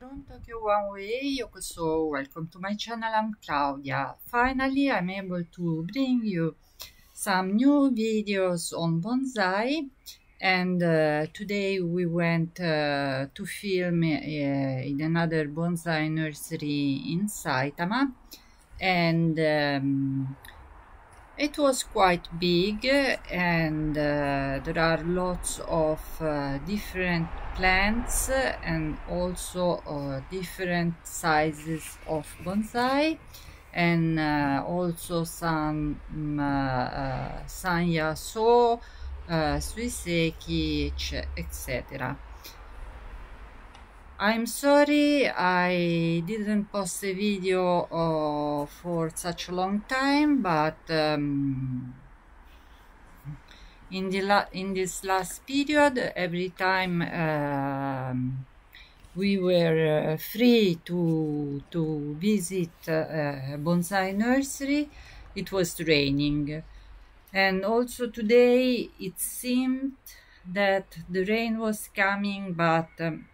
Tokyo One Way, so welcome to my channel, I'm Claudia. Finally, I'm able to bring you some new videos on bonsai and uh, today we went uh, to film uh, in another bonsai nursery in Saitama and um, it was quite big and uh, there are lots of uh, different plants and also uh, different sizes of bonsai and uh, also some um, uh, sanyaso, uh, suiseki, etc. I'm sorry I didn't post a video uh, for such a long time, but um, in the in this last period, every time uh, we were uh, free to to visit uh, bonsai nursery, it was raining, and also today it seemed that the rain was coming, but um,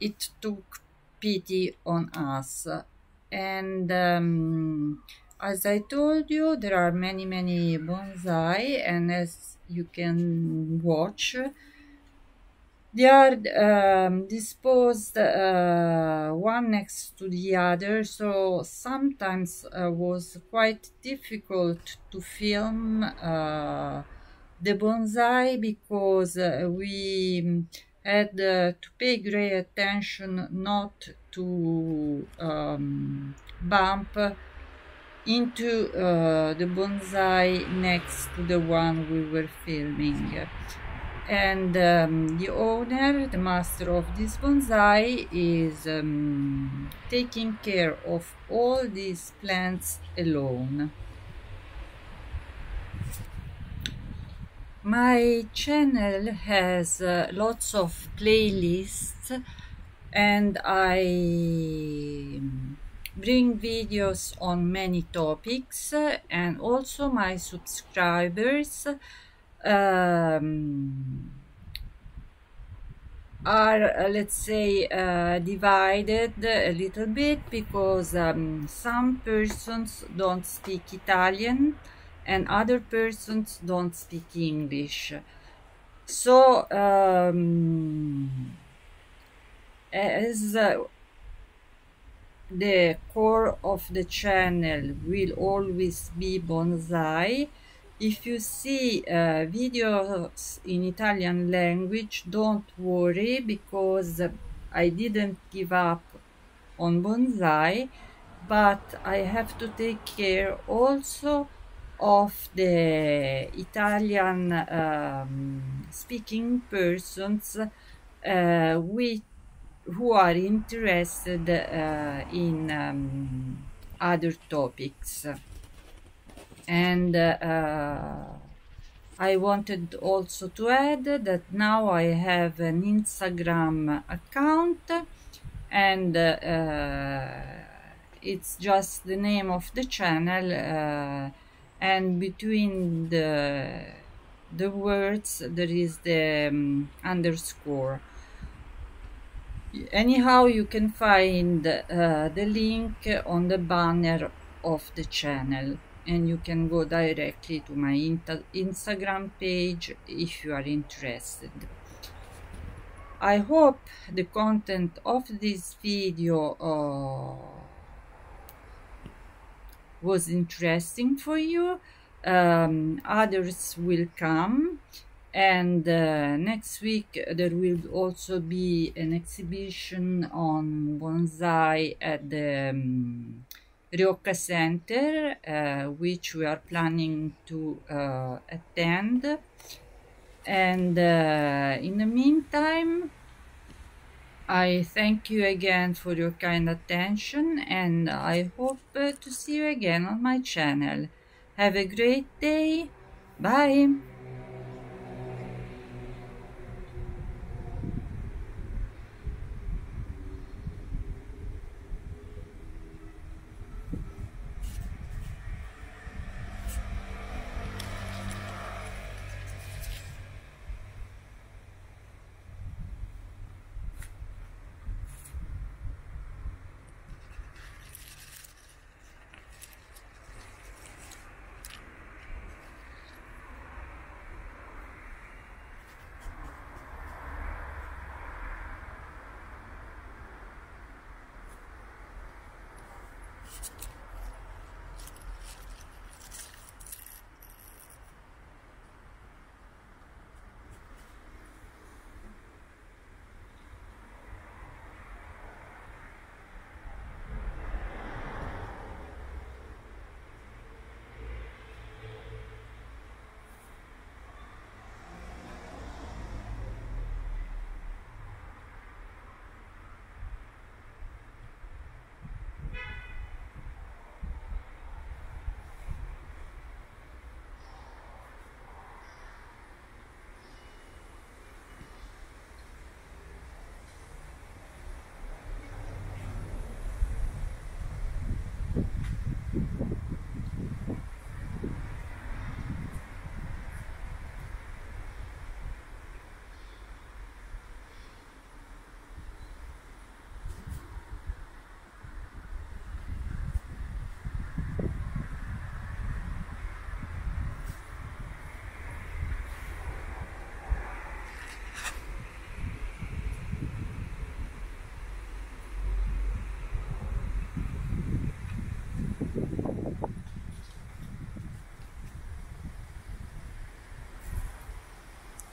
it took pity on us. And um, as I told you there are many many bonsai and as you can watch they are um, disposed uh, one next to the other. So sometimes uh, was quite difficult to film uh, the bonsai because uh, we had uh, to pay great attention not to um, bump into uh, the bonsai next to the one we were filming. And um, the owner the master of this bonsai is um, taking care of all these plants alone My channel has uh, lots of playlists and I bring videos on many topics and also my subscribers um, are uh, let's say uh, divided a little bit because um, some persons don't speak Italian and other persons don't speak English. So, um, as uh, the core of the channel will always be bonsai, if you see uh, videos in Italian language, don't worry because I didn't give up on bonsai, but I have to take care also of the Italian um, speaking persons uh, with, who are interested uh, in um, other topics. And uh, I wanted also to add that now I have an Instagram account and uh, it's just the name of the channel uh, and between the the words there is the um, underscore. Anyhow you can find uh, the link on the banner of the channel. And you can go directly to my instagram page if you are interested. I hope the content of this video uh, was interesting for you. Um, others will come. And uh, next week there will also be an exhibition on bonsai at the um, Center uh, which we are planning to uh, attend. And uh, in the meantime I thank you again for your kind attention and I hope uh, to see you again on my channel. Have a great day. Bye.